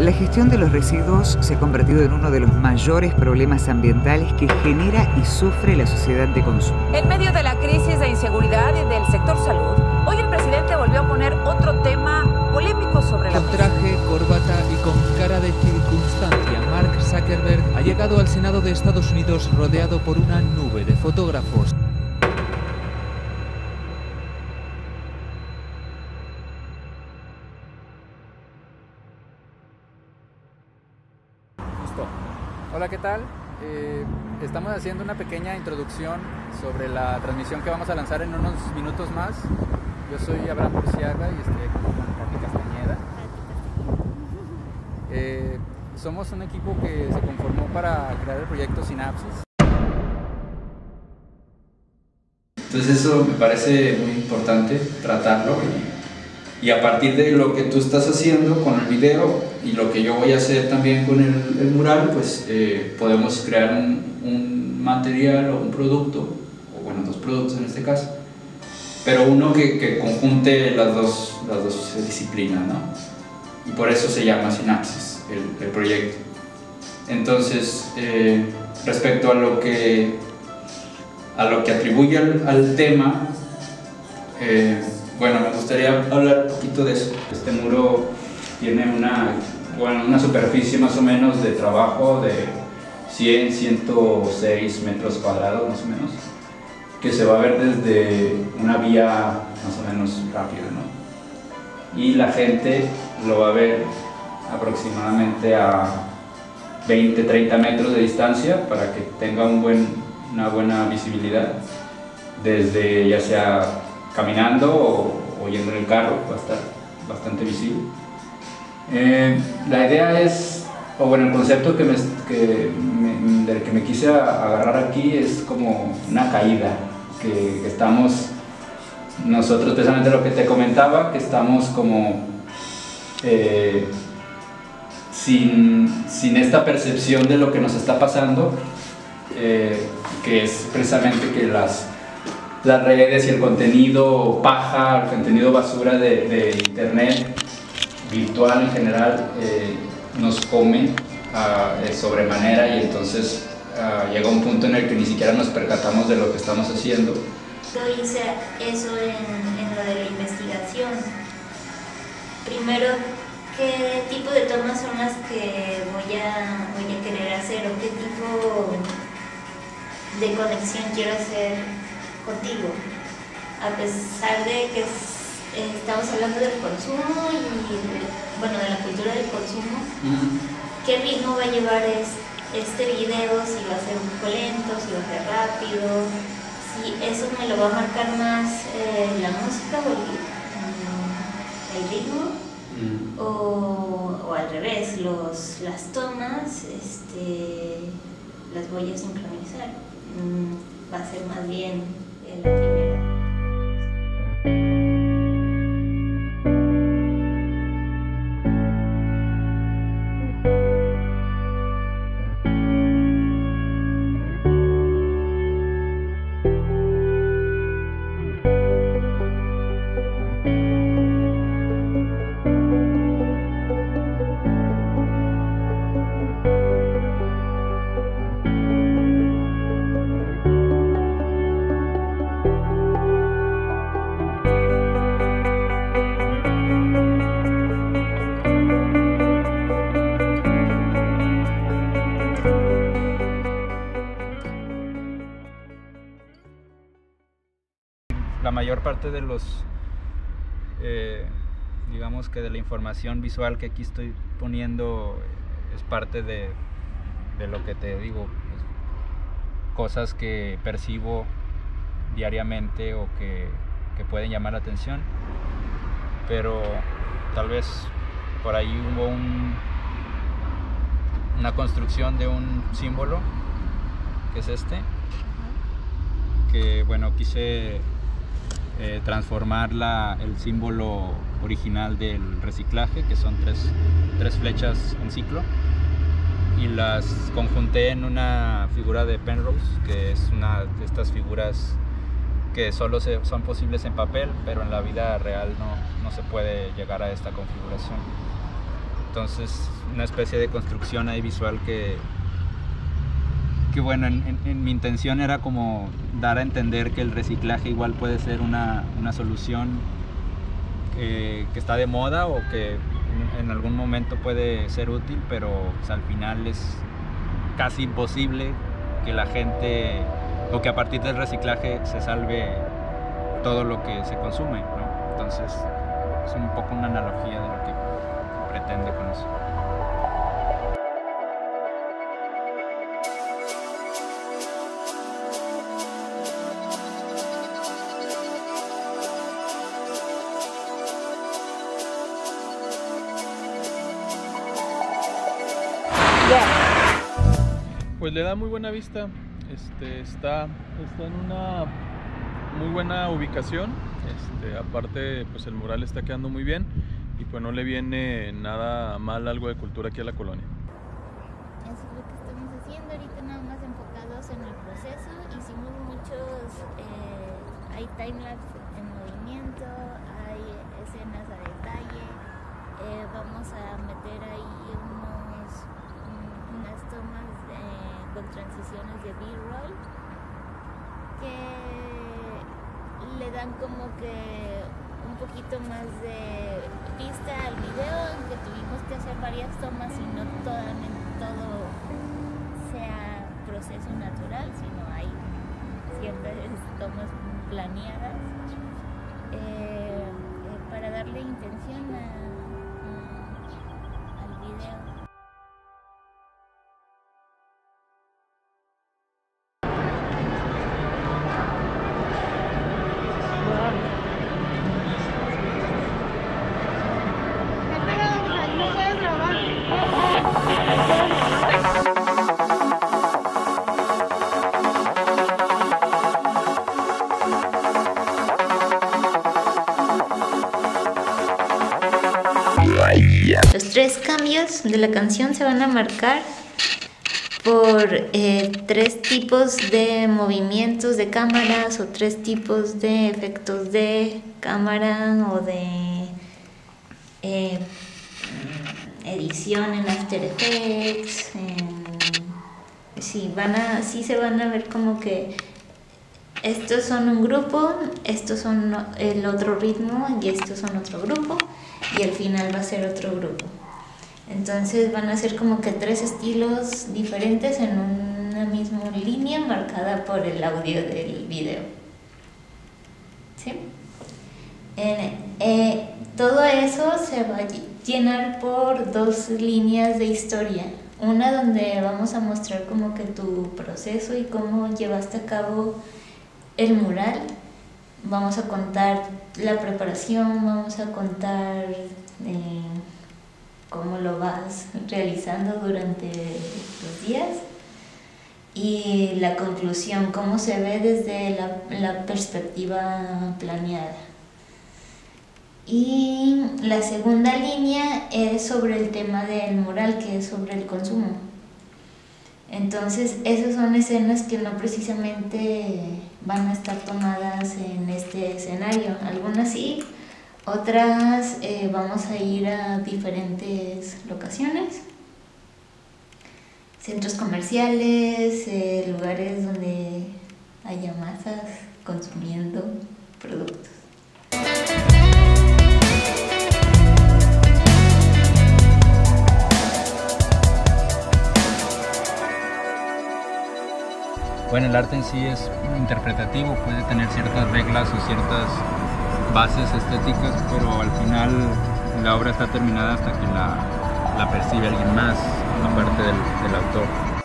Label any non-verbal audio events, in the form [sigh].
La gestión de los residuos se ha convertido en uno de los mayores problemas ambientales que genera y sufre la sociedad de consumo. En medio de la crisis de inseguridad y del sector salud, hoy el presidente volvió a poner otro tema polémico sobre la... Con traje, corbata y con cara de circunstancia, Mark Zuckerberg ha llegado al Senado de Estados Unidos rodeado por una nube de fotógrafos. Hola, ¿qué tal? Eh, estamos haciendo una pequeña introducción sobre la transmisión que vamos a lanzar en unos minutos más. Yo soy Abraham Burciaga y estoy aquí con Katy Castañeda. Eh, somos un equipo que se conformó para crear el proyecto Sinapsis. Entonces eso me parece muy importante tratarlo y, y, a partir de lo que tú estás haciendo con el video y lo que yo voy a hacer también con el, mural, pues eh, podemos crear un, un, material o un producto, o bueno, dos productos en este caso, pero uno que, que conjunte las dos, las dos disciplinas, ¿no? Y por eso se llama Sinapsis, el, el proyecto. Entonces, eh, respecto a lo que a lo que atribuye al, al tema, eh, bueno, me gustaría hablar un poquito de eso. Este muro tiene una, bueno, una superficie más o menos de trabajo de 100, 106 metros cuadrados más o menos, que se va a ver desde una vía más o menos rápida, ¿no? Y la gente lo va a ver aproximadamente a 20, 30 metros de distancia para que tenga un buen una buena visibilidad desde ya sea caminando o, yendo en el carro, va a estar bastante visible. Eh, la idea es, o bueno, el concepto que me, que del que me quise agarrar aquí es como una caída, que, que estamos nosotros, precisamente lo que te comentaba, que estamos como eh, sin, sin esta percepción de lo que nos está pasando, eh, que es precisamente que las, las redes y el contenido paja, el contenido basura de, internet virtual en general eh, nos come uh, de sobremanera y entonces uh, llega un punto en el que ni siquiera nos percatamos de lo que estamos haciendo. Yo hice eso en, en lo de la investigación. Primero, ¿qué tipo de tomas son las que voy a, voy a querer hacer o qué tipo de conexión quiero hacer contigo. A pesar de que eh, estamos hablando del consumo y de, bueno, de la cultura del consumo, mm. ¿qué ritmo va a llevar es, este video? Si va a ser un poco lento, si va a ser rápido, si eso me lo va a marcar más eh, la música o el, el ritmo. Mm. O, o, al revés, los, las tomas este, las voy a sincronizar va a ser más bien la primera. La mayor parte de los, eh, digamos que de la información visual que aquí estoy poniendo es parte de, de lo que te digo, pues, cosas que percibo diariamente o que, que, pueden llamar la atención, pero tal vez por ahí hubo un, una construcción de un símbolo, que es este, que bueno, quise eh, transformar el símbolo original del reciclaje, que son tres, tres, flechas en ciclo, y las conjunté en una figura de Penrose, que es una de estas figuras que solo se, son posibles en papel, pero en la vida real no, no se puede llegar a esta configuración. Entonces, una especie de construcción ahí visual que, que bueno, en, mi intención era como dar a entender que el reciclaje igual puede ser una, solución que, está de moda o que en, algún momento puede ser útil, pero pues, al final es casi imposible que la gente o que a partir del reciclaje se salve todo lo que se consume. Entonces es un poco una analogía de lo que pretende con eso. Pues le da muy buena vista, este, está, está en una muy buena ubicación, este, aparte pues el mural está quedando muy bien. Y pues no le viene nada mal algo de cultura aquí a la colonia. Eso es lo que estamos haciendo. Ahorita nada más enfocados en el proceso, hicimos muchos, eh, hay timelapse transiciones de B-roll que le dan como que un poquito más de pista al video, aunque tuvimos que hacer varias tomas y no todo sea proceso natural, sino hay ciertas [laughs] tomas planeadas. Eh, eh, para darle intención al tres cambios de la canción se van a marcar por eh, tres tipos de movimientos de cámaras o tres tipos de efectos de cámara o de eh, edición en After Effects. sí, van a, sí se van a ver como que estos son un grupo, estos son el otro ritmo y estos son otro grupo y al final va a ser otro grupo. Entonces van a ser como que tres estilos diferentes en una misma línea marcada por el audio del video. ¿Sí? Eh, todo eso se va a llenar por dos líneas de historia. Una donde vamos a mostrar como que tu proceso y cómo llevaste a cabo el mural vamos a contar la preparación, vamos a contar eh, cómo lo vas realizando durante los días y la conclusión, cómo se ve desde la, perspectiva planeada. Y la segunda línea es sobre el tema del mural, que es sobre el consumo. Entonces, esas son escenas que no precisamente van a estar tomadas en este escenario. Algunas sí, otras eh, vamos a ir a diferentes locaciones, centros comerciales, eh, lugares donde haya masas consumiendo productos. Bueno, el arte en sí es interpretativo, puede tener ciertas reglas o ciertas bases estéticas, pero al final la obra está terminada hasta que la, percibe alguien más, aparte del, del autor.